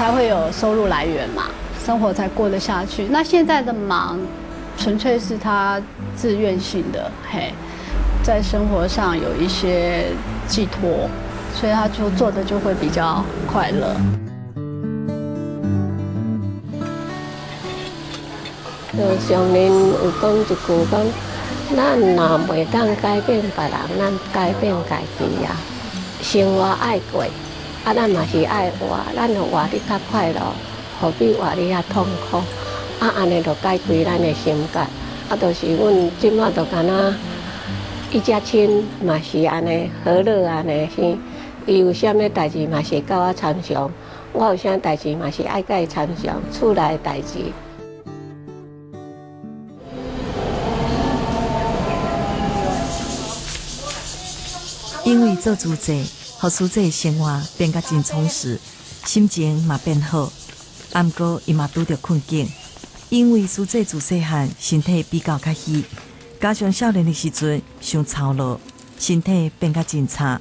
才会有收入来源嘛，生活才过得下去。那现在的忙，纯粹是他自愿性的，嘿，在生活上有一些寄托，所以他就做的就会比较快乐。就上年有讲一句讲，咱若袂当改变别人，咱改变家己呀。生活爱过，啊，咱嘛是爱活，咱就活得较快乐，何必活得遐痛苦？啊，安尼就解开咱的心结。啊，就是阮即马就干那一家亲嘛是安尼和乐安尼是，伊有啥物代志嘛是甲我参详，我有啥代志嘛是爱甲伊参详，厝内代志。因为做主者，互苏者生活变甲真充实，心情嘛变好。毋过伊嘛拄着困境，因为苏姐自细汉身体比较较虚，加上少年的时阵伤操劳，身体变甲真差。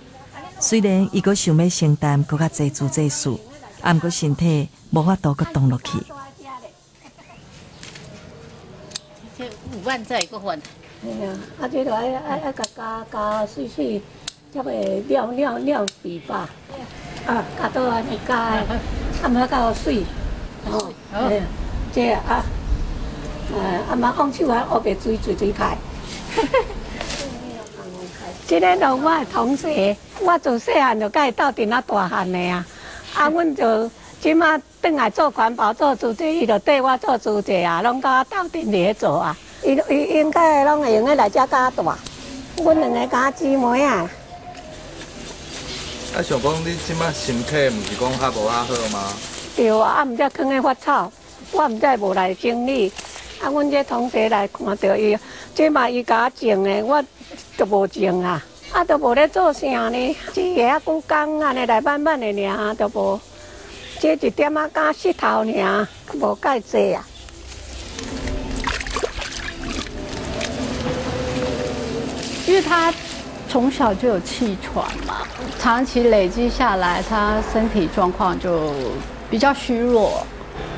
虽然伊阁想要承担搁较济主者事，毋过身体无法度阁动落去。这五万再一个份。哎呀，啊，这都爱爱爱加加加水水。才会了了了皮吧，啊，加到安尼加，啊，嘛加水，哦，这啊，呃，啊嘛放手啊，学个水水水开。这个是我同学，我从细汉就甲伊斗阵啊大汉的啊，啊，阮就即马转来做环保做主席，伊就缀我做主席啊，拢甲我斗阵咧做啊，伊伊应该拢会用个来遮加大，阮两个加姊妹啊。啊，想讲你即摆身体毋是讲较无较好吗？对啊，啊，毋则囥咧发臭，我毋则无来整理。啊，阮这同学来看到伊，即摆伊甲我种的，我都无种啊，啊，都无咧做啥呢？只个啊久工安尼来慢慢的尔，都无。这一点啊，敢石头尔，无介济啊。因为他。从小就有气喘嘛，长期累积下来，他身体状况就比较虚弱，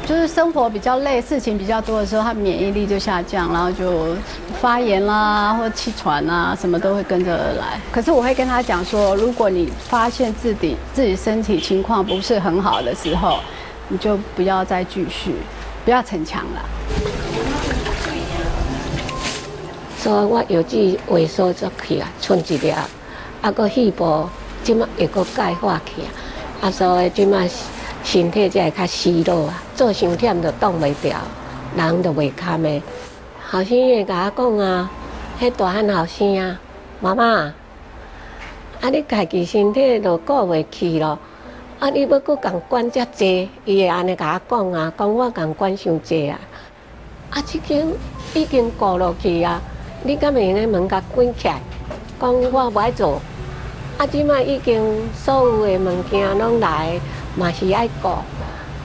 就是生活比较累，事情比较多的时候，他免疫力就下降，然后就发炎啦，或气喘啊，什么都会跟着而来。可是我会跟他讲说，如果你发现自己自己身体情况不是很好的时候，你就不要再继续，不要逞强了。所以我腰子萎缩咗去啊，剩一粒，啊个细胞即马又个钙化去啊，啊所以即马身体才会较虚弱啊，做伤忝就挡袂掉，人就袂堪的。后生会甲我讲啊，迄大汉后生啊，妈妈，啊你家己身体都顾袂去咯，啊你要搁共管遮济，伊会安尼甲我讲啊，讲我共管伤济啊，啊即间已经顾落去啊。你敢会用个门甲关起来？讲我爱做，啊，即摆已经所有的物件拢来，嘛是爱顾，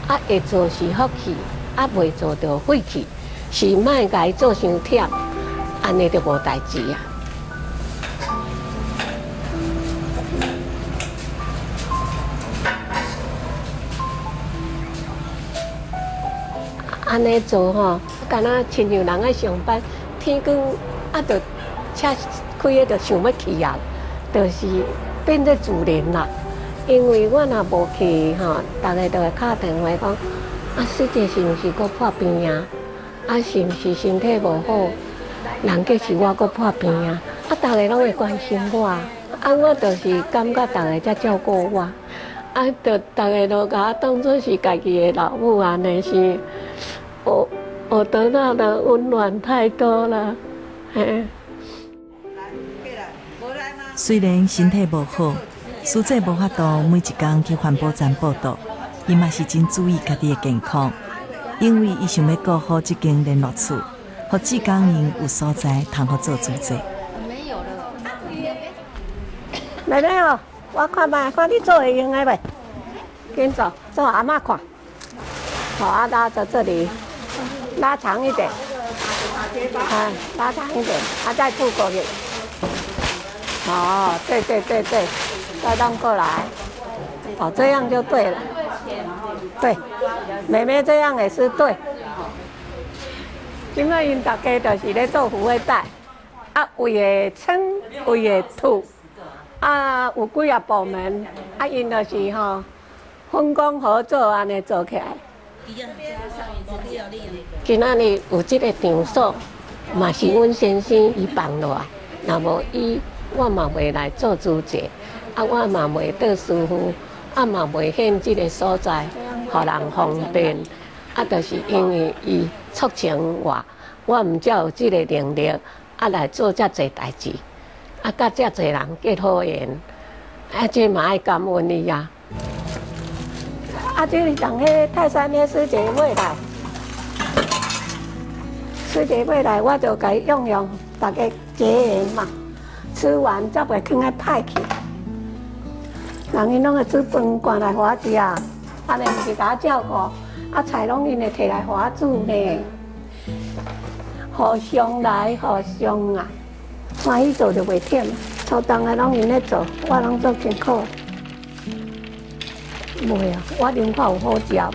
啊，会做是福气，啊，袂做就晦气，是莫甲伊做伤忝，安尼就无代志啊。安尼做吼，敢若亲像人爱上班，天光。啊，就车开个就想要去啊，就是变做自然啦。因为我若无去吼，逐个都会敲电话讲，啊，师姐是毋是搁破病啊？啊，是毋是身体无好？人计是我搁破病啊？啊，逐个拢会关心我，啊，我就是感觉逐个在照顾我，啊，就逐个都甲我当作是家己的老母安尼是，我我得到的温暖太多了。虽然身体无好，实在无法度每一天去环保站报道，伊嘛是真注意家己的健康，因为伊想要过好这间联络处，和志刚人有所在，通好做主者。没有了。奶奶哦，我看吧，看你做会用的未？跟走，做阿妈看。好，阿拉在这里拉长一点。啊，拉长一点，啊，再吐过去。哦，对对对对，再让过来。哦，这样就对了。对，妹妹这样也是对。今麦因大家就是咧做虎尾带，啊，为个称，为个吐，啊，有几啊部门，啊，因就是吼分工合作安尼做起来。今仔日有这个场所，嘛是阮先生伊放落来，若无伊，我嘛袂来做主席，啊，我嘛袂当师傅，啊嘛袂显这个所在，互人方便。啊，就是因为伊促成我，我毋才有这个能力，啊来做遮侪代志，啊甲遮侪人结好缘，啊这嘛爱感恩伊呀。啊，这里当迄泰山的师姐未来，师姐未来，我就伊用用，大家结缘嘛，吃完才袂囥个歹去。人伊拢会煮饭赶来我食，安尼毋是甲我照顾，啊菜拢因会摕来我煮呢，互相来，互相爱，欢喜做就袂忝，初当个拢因咧做，我拢做辛苦。袂啊，我啉看有好食无？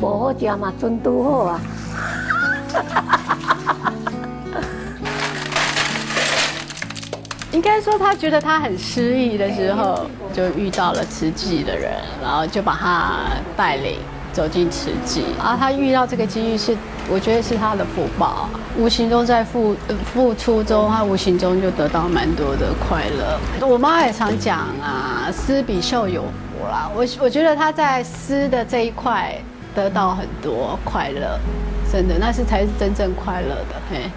无好食嘛，准拄好啊！应该说，他觉得他很失意的时候，就遇到了慈济的人，然后就把他带领走进慈济。啊他遇到这个机遇是，我觉得是他的福报，无形中在付付出中，他无形中就得到蛮多的快乐。我妈也常讲啊，施比受有福啦。我我觉得他在施的这一块得到很多快乐，真的，那是才是真正快乐的。嘿。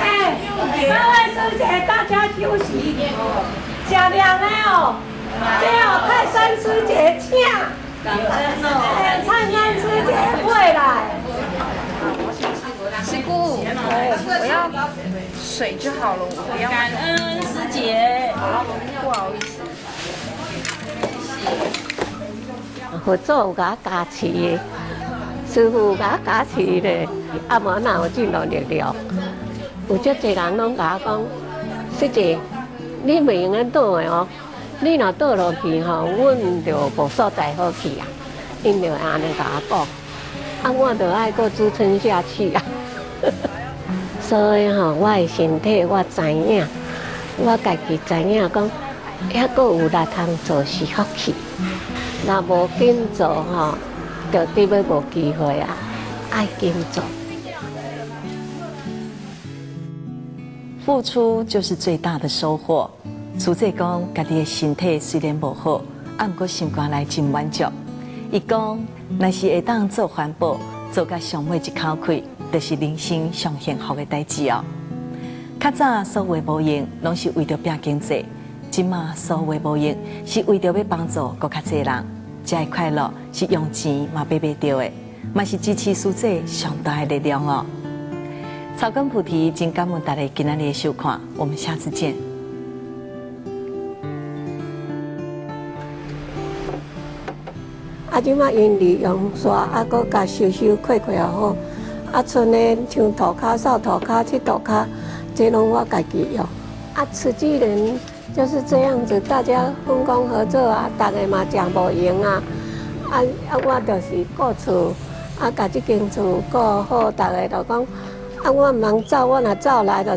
哎，各位师姐，大家休息，吃凉的哦。这哦泰山师姐请，哎，泰山师姐过来。师姑，我要水就好了，我不要。感恩师姐，不好意思。合作有甲加持的，师傅甲加持的，啊无哪有这种力量？有遮济人拢甲我讲，师姐，你袂用咱倒的哦，你若倒落去吼，阮就无所在好去啊。因就安尼甲我讲，啊我就爱搁支撑下去啊。所以吼，我的身体我知影，我家己知影讲，还阁有力通做是福气。若无紧做吼，就根本无机会啊！爱紧做，付出就是最大的收获。苏姐讲，家己的身体虽然无好，按过心肝来真满足。伊讲，若是会当做环保，做甲上尾一口气，就是人生上幸福的代志哦。较早所谓无用，拢是为着拼经济。即马所谓无用，是为着要帮助更较侪人，这快乐是用钱嘛买袂到的，嘛是支持苏姐上大的力量哦。草根菩提，真感恩大家今日的收看，我们下次见。啊，即马因利用刷，啊，搁甲修修快快也好，啊，剩的像涂骹、扫涂骹、剃涂骹，这拢我家己用。啊，慈济人。就是这样子，大家分工合作啊，大家嘛讲无用啊，啊啊，我就是顾厝，啊，家这间厝顾好，大家就讲，啊，我唔通走，我若走来就